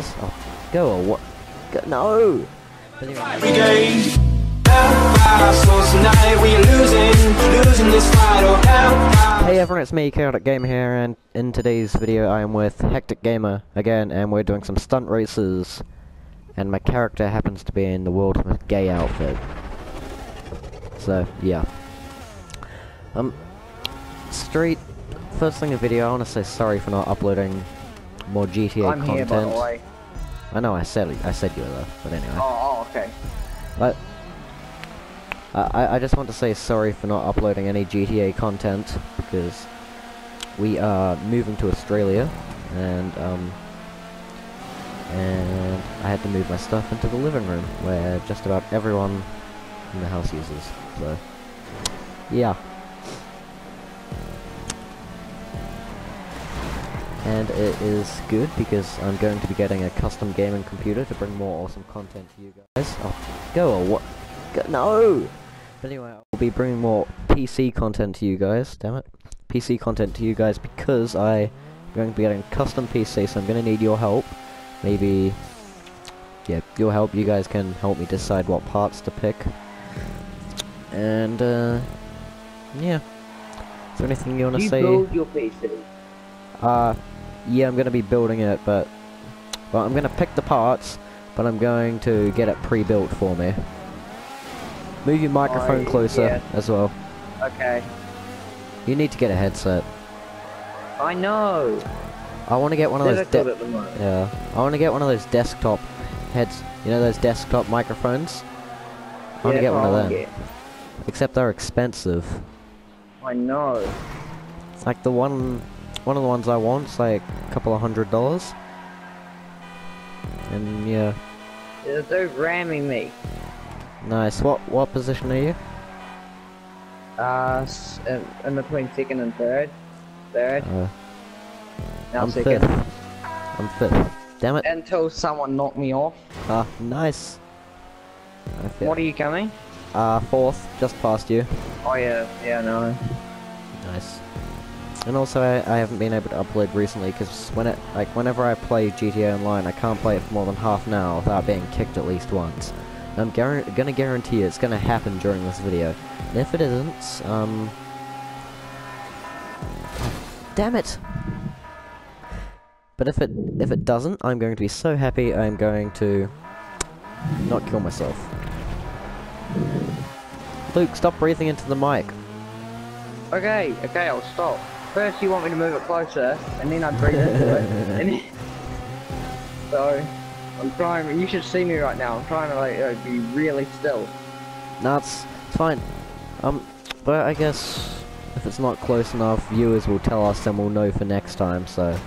Oh, go or what? Go, no! Anyway, brigade. Hellfire, so tonight we are losing, losing this fight. Hellfire. Hey everyone, it's me, Chaotic Gamer here, and in today's video I am with Hectic Gamer again, and we're doing some stunt races. And my character happens to be in the world's most gay outfit. So, yeah. Um, straight, first thing in the video, I want to say sorry for not uploading more GTA I'm here, content. by the way. I know I said I said you were there, but anyway. Oh, oh, okay. But I, I just want to say sorry for not uploading any GTA content because we are moving to Australia and um and I had to move my stuff into the living room where just about everyone in the house uses. So yeah. And it is good because I'm going to be getting a custom gaming computer to bring more awesome content to you guys. Oh, go or what? Go, no! But anyway, I'll be bringing more PC content to you guys, damn it. PC content to you guys because I'm going to be getting a custom PC, so I'm going to need your help. Maybe, yeah, your help. You guys can help me decide what parts to pick. And, uh, yeah. Is there anything you want to you say? build your PC. Uh, yeah, I'm gonna be building it, but well, I'm gonna pick the parts, but I'm going to get it pre-built for me. Move your microphone I- closer yeah. as well. Okay. You need to get a headset. I know. I want to get one of those. At the yeah, I want to get one of those desktop heads. You know those desktop microphones. I want to Yeah, get one of I'll them. get- Except they're expensive. I know. It's like the one, one of the ones I want's like a couple of hundred dollars. And yeah, They're so ramming me. nice. What what position are you? Uh, in, in between second and third. Third. Uh, Now I'm second. fifth. I'm fifth. Damn it. Until someone knocked me off. Ah, nice. I What are you coming? Uh, fourth, just past you. Oh yeah, yeah, no. Nice. And also, I, I haven't been able to upload recently because when it, like, whenever I play GTA Online, I can't play it for more than half an hour without being kicked at least once. And I'm guar gonna guarantee it's gonna happen during this video. And if it isn't, um, damn it. But if it if it doesn't, I'm going to be so happy. I'm going to not kill myself. Luke, stop breathing into the mic. Okay, okay, I'll stop. First you want me to move it closer, and then I breathe into it. And then... So, I'm trying, you should see me right now, I'm trying to like, uh, be really still. No, it's, it's fine. Um, but I guess if it's not close enough, viewers will tell us and we'll know for next time, so...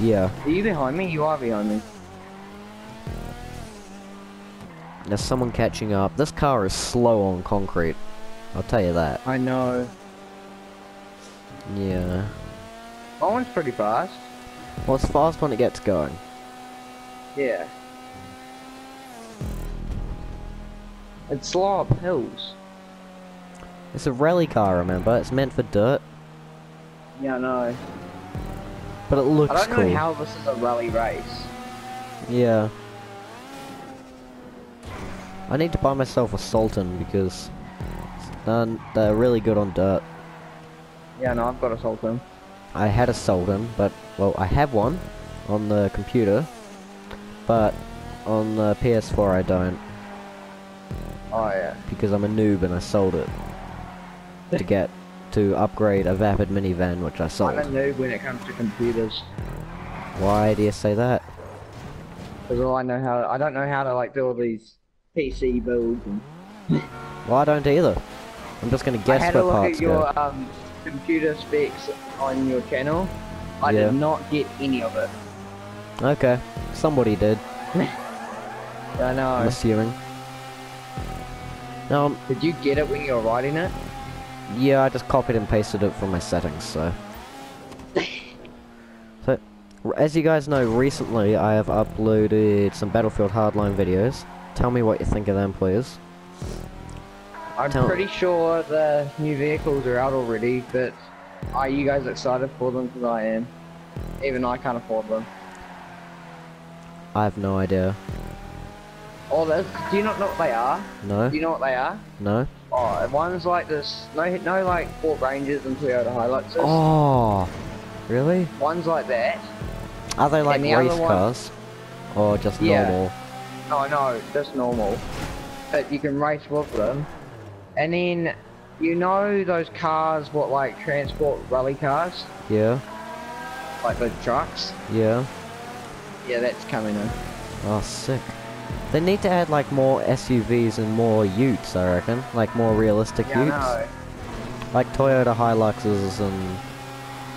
Yeah, Are you behind me? You are behind me. there's someone catching up. This car is slow on concrete. I'll tell you that. I know. Yeah. That one's pretty fast. Well, it's fast when it gets going. Yeah. It's slow up hills. It's a rally car, remember? It's meant for dirt, Yeah, I know. but it looks cool. I don't cool. know how this is a rally race. Yeah. I need to buy myself a Sultan because they're, they're really good on dirt. Yeah, no, I've got a Sultan. I had a Sultan, but well, I have one on the computer, but on the PS4 I don't Oh yeah. because I'm a noob and I sold it to get to upgrade a Vapid minivan, which I sold. I'm a noob when it comes to computers. Why do you say that? Because all I know how, to, I don't know how to like do all these PC builds. And Well, I don't either. I'm just gonna I guess had where a look parts at your go. um, computer specs on your channel. I Yeah. did not get any of it. Okay, somebody did. I know. I'm assuming. No, um, Did you get it when you were writing it? Yeah, I just copied and pasted it from my settings, so. so, as you guys know, recently I have uploaded some Battlefield Hardline videos. Tell me what you think of them, please. I'm pretty sure the new vehicles are out already, but are you guys excited for them? Because I am. Even I can't afford them. I have no idea. Oh, do you not know what they are? No? Do you know what they are? No? Oh, one's like this. No, no, like Ford Rangers and Toyota Hiluxes. Oh, really? One's like that. Are they like the race one- cars? Or just Yeah. normal? No, no, just normal. But you can race with them. And then, you know those cars, what like transport rally cars, Yeah, like the trucks. yeah. Yeah, that's coming in. Oh, sick. They need to add like more SUVs and more Utes, I reckon. Like more realistic Yeah, Utes. Like Toyota Hiluxes and...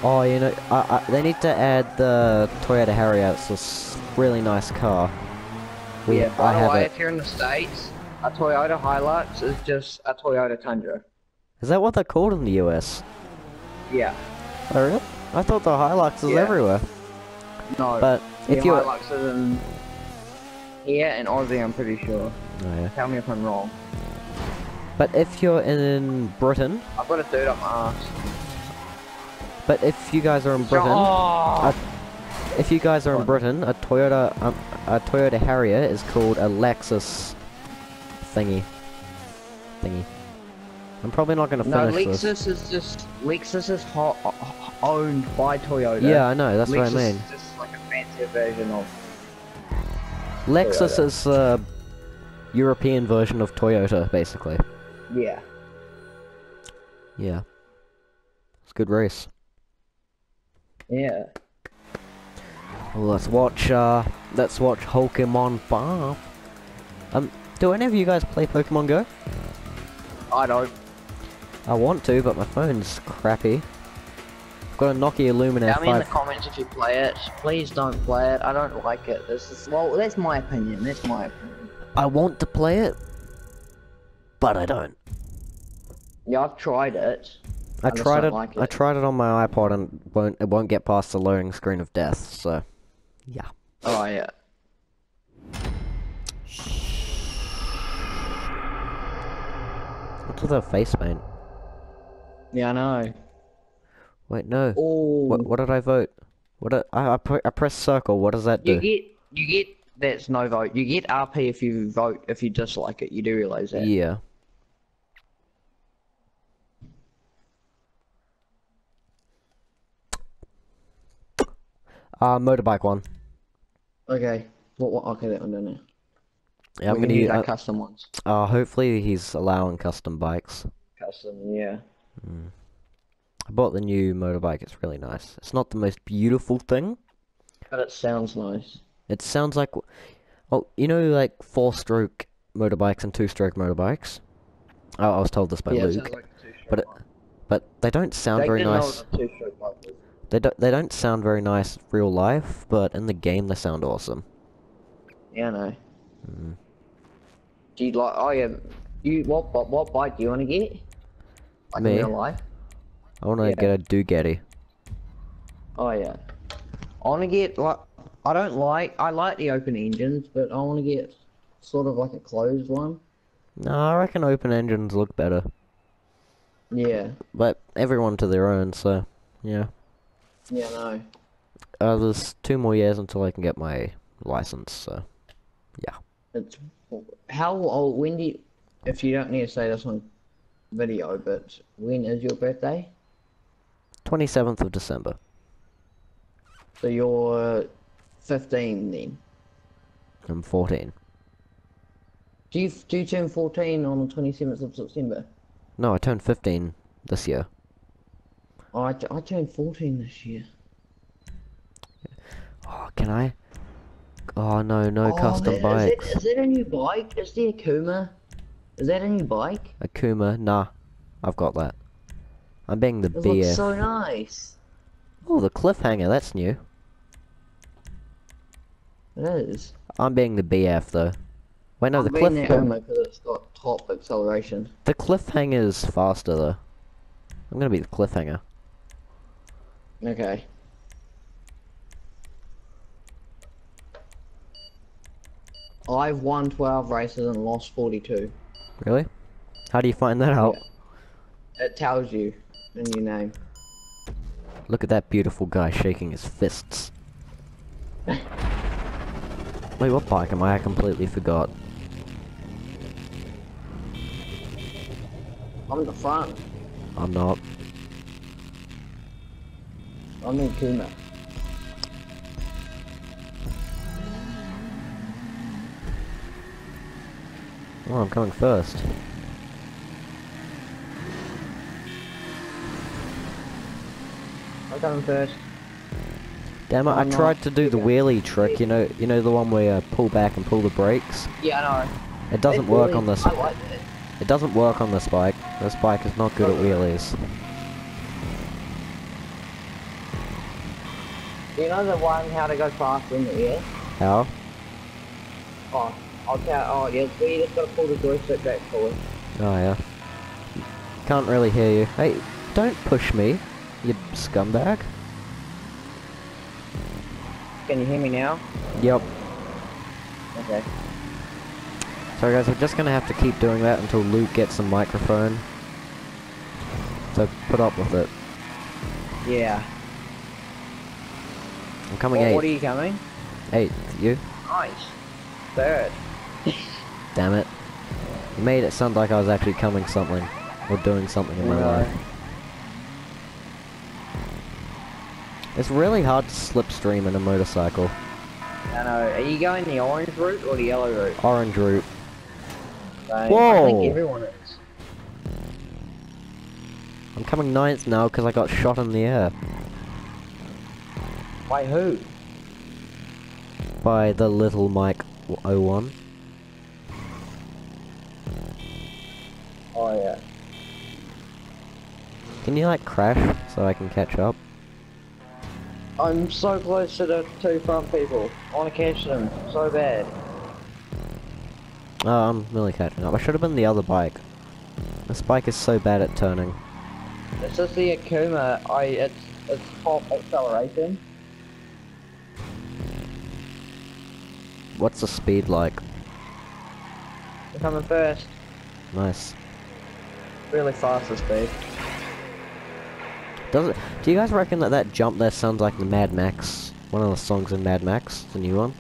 Oh, you know, I, I, they need to add the Toyota Harrier. It's a really nice car. We, Yeah, I the have way, it. if you're in the States, a Toyota Hilux is just a Toyota Tundra. Is that what they're called in the US? Yeah. Oh, really? I thought the Hilux is Yeah. everywhere. No. But if you're... Hilux is in here and Aussie, I'm pretty sure. Oh, yeah. Tell me if I'm wrong. But if you're in Britain, I've got a dude up my ass. but if you guys are in Britain, Oh! if you guys are in Britain, a Toyota, um, a Toyota Harrier is called a Lexus thingy. Thingy. I'm probably not gonna no, finish this. Lexus is just Lexus is ho- owned by Toyota. Yeah, I know. That's Lexus what I mean. Lexus is just like a fancier version of. Lexus Toyota. is the European version of Toyota, basically. Yeah. Yeah. It's a good race. Yeah. Well, let's watch. Uh, let's watch Pokemon 5. Um, do any of you guys play Pokemon Go? I don't. I want to, but my phone's crappy. I've got a Nokia Lumia Tell me in the comments if you play it. Please don't play it. I don't like it. This is well. That's my opinion. That's my opinion. I want to play it, but I don't. Yeah, I've tried it. I I tried don't it. I tried it on my iPod and won't. It won't get past the loading screen of death. So, yeah. Oh yeah. What's with her face paint? Yeah, I know. Wait, no. Oh. What? What did I vote? What? Did, I I, pre- I press circle. What does that do? You get. You get. That's no vote. You get RP if you vote. If you dislike it, you do realize that. Yeah. Uh, motorbike one. Okay. What? What? Okay, that one done it. Yeah, I'm gonna use Uh, custom ones. uh, hopefully he's allowing custom bikes. Custom. Yeah. I bought the new motorbike. It's really nice. It's not the most beautiful thing. But it sounds nice. It sounds like, oh, you know, like four-stroke motorbikes and two-stroke motorbikes. Oh, I was told this by yeah, Luke, like but it, but they don't sound They very nice. what a two-stroke bike was. They don't they don't sound very nice real life, but in the game they sound awesome. Yeah, I know. Mm. Do you like? Oh yeah. You what? What, what bike do you want to get? Like Me? in real life? I want to Yeah. get a Ducati. Oh yeah. I want to get like. I don't like. I like the open engines, but I want to get sort of like a closed one. No, I reckon open engines look better, Yeah. but everyone to their own. So, yeah. Yeah, no. Uh, there's two more years until I can get my license. So, yeah. It's how old? When do you? If you don't need to say this on video, but when is your birthday? 27th of December. So you're 15 then. I'm 14. Do you do you turn 14 on the 27th of September? No, I turned 15 this year. I, I, I turned 14 this year. Oh, can I? Oh no, no Oh, custom that- bikes. Is that, is that a new bike? Is the Akuma? Is that a new bike? Akuma, nah, I've got that. I'm being the It looks so nice. Oh, the cliffhanger, that's new. It is. I'm being the BF though. Wait, no, I'm the cliffhanger. cliff because it's got top acceleration. the cliffhanger's faster though. I'm gonna be the cliffhanger. Okay. I've won 12 races and lost 42. Really? How do you find that out? It tells you in your name. Look at that beautiful guy shaking his fists. Wait, what bike am I? I completely forgot. I'm in the front. I'm not. I'm in Kuma. Oh, I'm coming first. I'm coming first. Damn it, I tried to do the wheelie trick, you know, you know the one where you pull back and pull the brakes? Yeah, I know. It doesn't It's work really- on this, I like it. it doesn't work on this bike. This bike is not good at wheelies. You know the one how to go fast in the air? How? Oh, I'll tell. Oh, yeah. So you just gotta pull the joystick back forward. Oh yeah. Can't really hear you. Hey, don't push me, you scumbag. Can you hear me now? Yep. Okay. So guys, we're just gonna have to keep doing that until Luke gets a microphone. So put up with it. Yeah. I'm coming Well, eight. what are you coming? Eight. You? Nice. Third. Damn it. You made it sound like I was actually coming something. Or doing something in my No. life. It's really hard to slipstream in a motorcycle. I know. Are you going the orange route or the yellow route? Orange route. Same. I think everyone is. I'm coming ninth now because I got shot in the air By who? by the little Mike 01. Oh yeah. Can you like crash so I can catch up? I'm so close to the two front people. I want to catch them so bad. Oh, I'm really catching up. I should have been the other bike. This bike is so bad at turning. This is the Akuma. I it's it's top acceleration. What's the speed like? I'm coming first. Nice. Really fast this speed. Does it? Do you guys reckon that that jump there sounds like the Mad Max? One of the songs in Mad Max, the new one.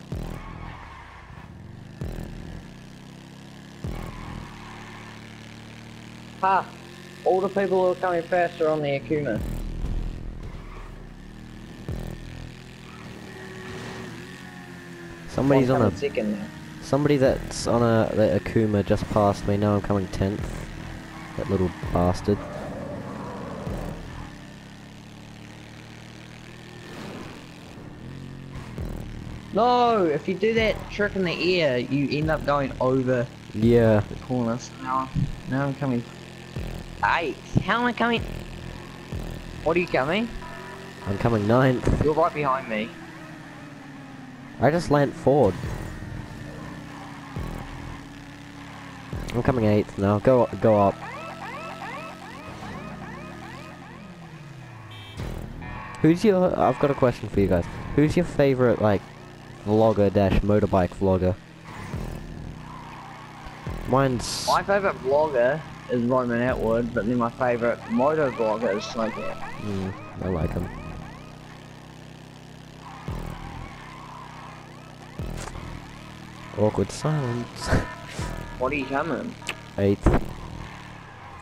Ha! All the people who are coming fast are on the Akuma. Somebody's on a second somebody that's on a the Akuma just passed me. Now I'm coming tenth. That little bastard. No! If you do that trick in the air, you end up going over Yeah. the corners. Now, now I'm coming. Eight. How am I coming? What are you coming? I'm coming ninth. You're right behind me. I just land forward. I'm coming eighth now. Go go up. Who's your? I've got a question for you guys. Who's your favorite like vlogger dash motorbike vlogger? Mine's. My favourite vlogger is Roman Atwood, but then my favourite moto vlogger is Snowcat. Mm, I like him. Awkward silence. What are you coming? Eighth.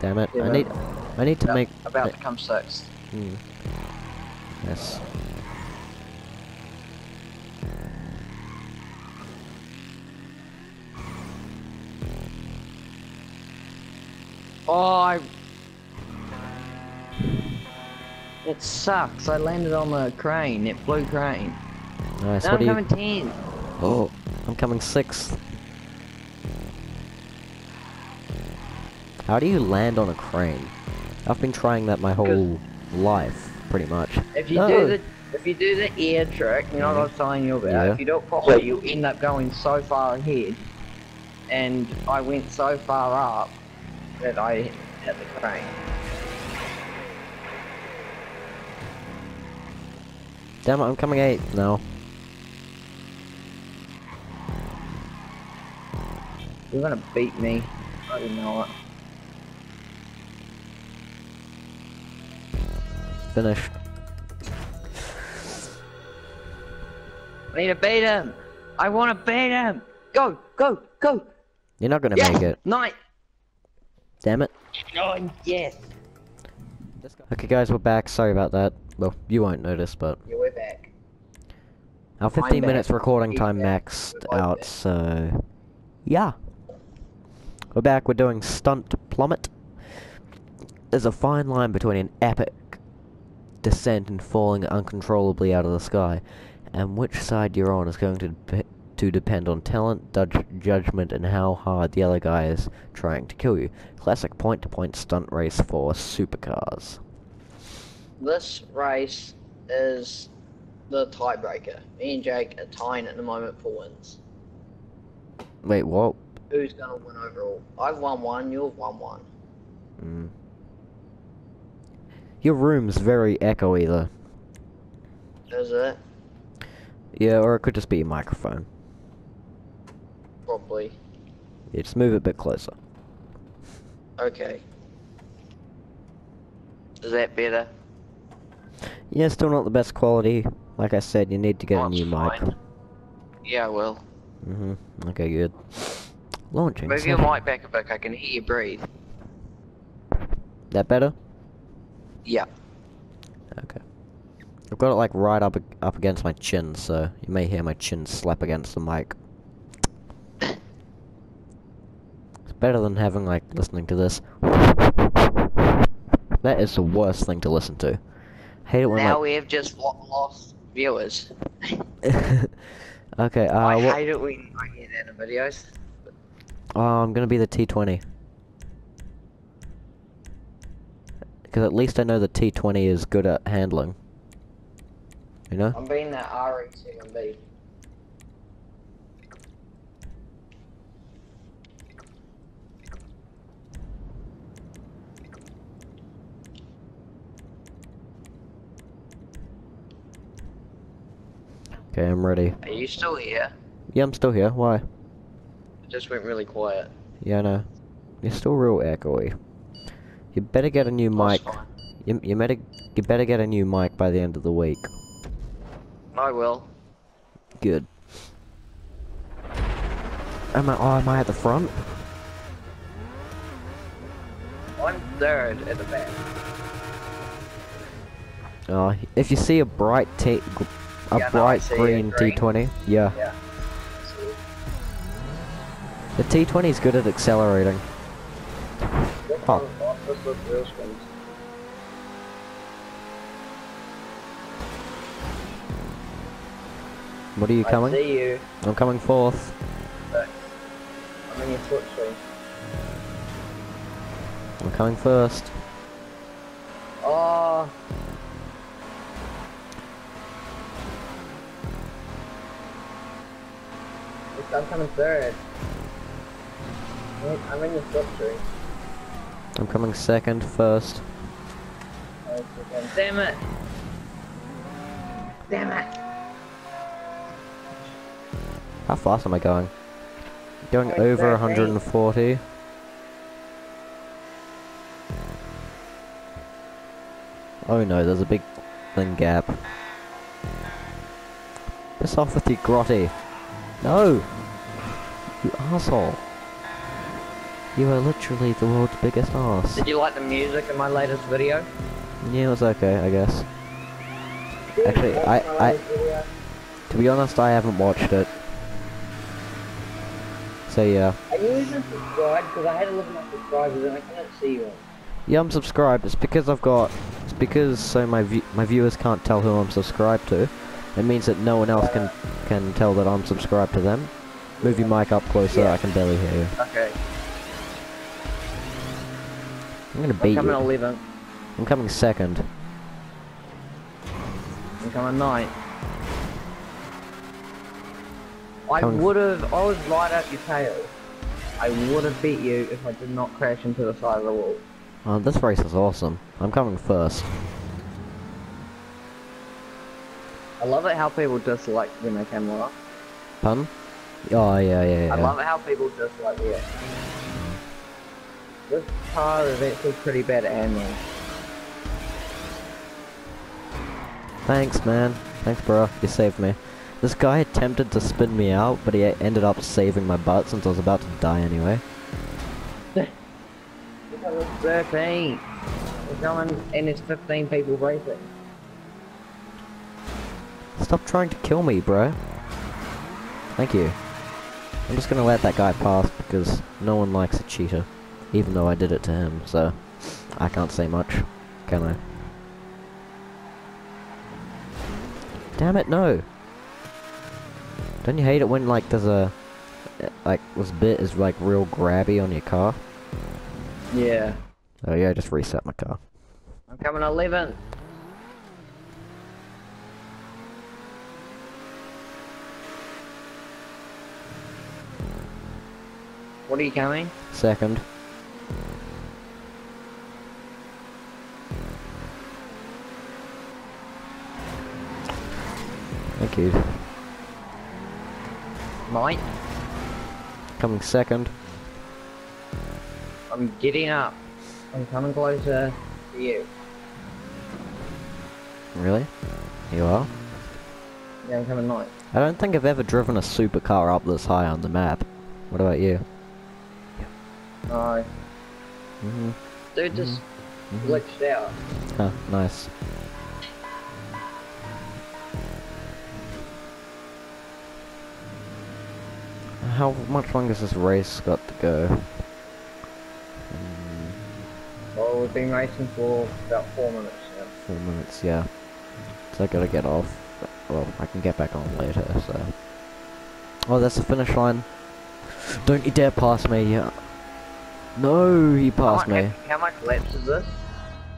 Damn it! I need. I need to About- make. About to come sixth. Hmm. Yes. Oh, I... It sucks. I landed on the crane, It blue crane. Nice. now what I'm are you? 10. Oh, I'm coming sixth. How do you land on a crane? I've been trying that my whole life, pretty much. If you No. do the if you do the air trick, you know what I was mm-hmm. telling you about. Yeah. If you do it properly, you end up going so far ahead. And I went so far up that I hit the crane. Damn it, I'm coming eighth now. You're gonna beat me. I didn't know it. Finished. I need to beat him. I want to beat him. Go, go, go. You're not gonna Yes. make it. Night. Damn it. Oh, yes. Okay, guys, we're back. Sorry about that. Well, you won't notice, but Yeah, we're back. our 15 back. minutes recording He's time back. maxed We're out, back. so yeah. We're back. We're doing stunt plummet. There's a fine line between an epic descent and falling uncontrollably out of the sky, and which side you're on is going to dep to depend on talent, judgment, and how hard the other guy is trying to kill you. Classic point-to-point stunt race for supercars. This race is the tiebreaker. Me and Jake are tying at the moment for wins. Wait, what? Who's gonna win overall? I've won one, you've won one. Mm. Your room's very echoey, though. Is it? Yeah, or it could just be your microphone. Probably. Yeah, just move it a bit closer. Okay. Is that better? Yeah, still not the best quality. Like I said, you need to get a new mic. fine. Yeah, I will. hmm Okay, good. Launching. Move your mic back a bit, I can hear you breathe. That better? Yeah. Okay. I've got it like right up up against my chin, so you may hear my chin slap against the mic. It's better than having like listening to this. That is the worst thing to listen to. Hate it when now like. we have just lo- lost viewers. okay. Uh, I what? hate it when I hear that in videos. Oh, I'm gonna be the T20. Because at least I know the T20 is good at handling. You know? I'm being that RX7B. Okay, I'm ready. Are you still here? Yeah, I'm still here. Why? It just went really quiet. Yeah, I know. You're still real echoey. You better get a new mic. You, you better you better get a new mic by the end of the week. I will. Good. Am I? Oh, am I at the front? I'm at the back. Oh, if you see a bright T, a Yeah, bright it, green green. T20, yeah. Yeah. The T20 is good at accelerating. Oh. Let's look real spins. What are you I coming? see you. I'm coming fourth. I'm in your footstool. I'm coming first. Oh. I'm coming third. I'm in your footstool. I'm coming second, first. Damn it! Damn it! How fast am I going? Going Going over 140. Oh no, there's a big thing gap. Piss off with you, Grotty. No! You asshole. You are literally the world's biggest ass. Did you like the music in my latest video? Yeah, it was okay, I guess. Actually, I- I- To be honest, I haven't watched it. So yeah. Are you even subscribed? Because I had to look at my subscribers and I can't see you. Yeah, I'm subscribed. It's because I've got. It's because so my view my viewers can't tell who I'm subscribed to. It means that no one else can can tell that I'm subscribed to them. Move your mic up closer. Yeah. I can barely hear you. Okay. I'm gonna I'm beat coming you. 11th. I'm coming second. I'm coming ninth. I would have. I was right up your tail. I would have beat you if I did not crash into the side of the wall. Oh, this race is awesome. I'm coming first. I love it how people dislike when they come off. Pun? Oh yeah, yeah, I love it how people dislike it. This car is actually pretty bad handling. Thanks, man. Thanks, bro. You saved me. This guy attempted to spin me out, but he ended up saving my butt since I was about to die anyway. It's 13. We're going and it's 15 people racing. Stop trying to kill me, bro. Thank you. I'm just gonna let that guy pass because no one likes a cheater. Even though I did it to him, so I can't say much, can I? Damn it, no! Don't you hate it when like there's a like this bit is like real grabby on your car? Yeah. Oh yeah, I just reset my car. I'm coming 11! What are you coming? Second. You. Mike? Coming second. I'm getting up. I'm coming closer to you. Really? You are? Yeah, I'm coming ninth. I don't think I've ever driven a supercar up this high on the map. What about you? No. hmm Dude just Mhm. glitched out. Huh, nice. How much longer has this race got to go? Mm, Well, we've been racing for about four minutes now. four minutes, yeah. So I gotta get off. Well, I can get back on later, so. Oh, that's the finish line. Don't you dare pass me. yeah. No, he How passed me. How much laps is this?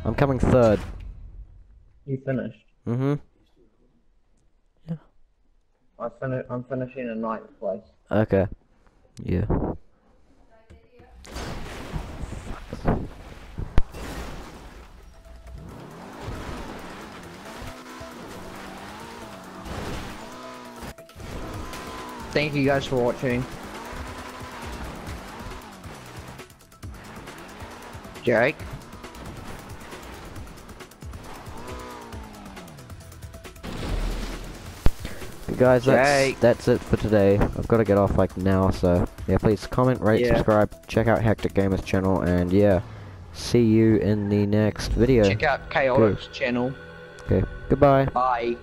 I'm coming third. You finished. Mm-hmm. I fin- I'm finishing in ninth place. Okay. Yeah. Thank you guys for watching. Jake? Guys, that's, that's it for today. I've got to get off like now, so yeah, please comment, rate, Yeah. subscribe, check out Hectic Gamers channel, and yeah, see you in the next video. Check out Chaotic's channel. Okay, goodbye. Bye.